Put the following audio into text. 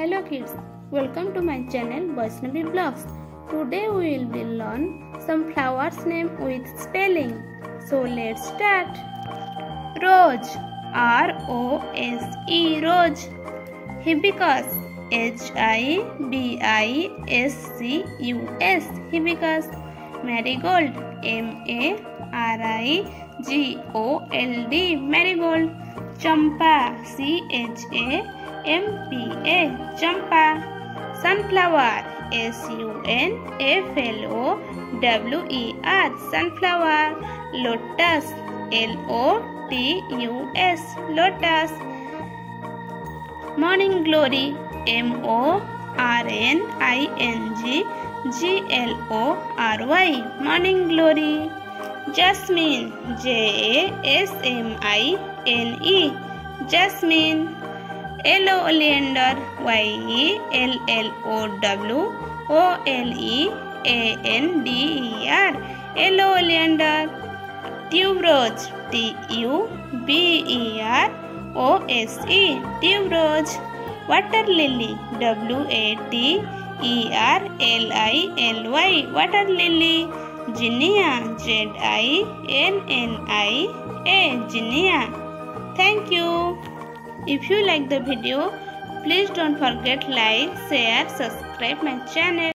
Hello kids, welcome to my channel Vaishnavi Vlogs. Today we will be learn some flowers name with spelling. So let's start. Rose R O S E Rose. Hibiscus H I B I S C U S Hibiscus. Marigold M A R I G O L D Marigold. Champa C H A M P A champa sunflower S U N F L O W E R sunflower lotus L O T U S lotus morning glory M O R N I N G G L O R Y morning glory jasmine J S M I N E jasmine yellow oleander Y L L O W O L E A N D E R yellow oleander tuberose T U B E R O S E tuberose water lily W A T E R L I L Y water lily zinnia Z I N N I A zinnia thank you If you like the video, please don't forget like, share, subscribe my channel.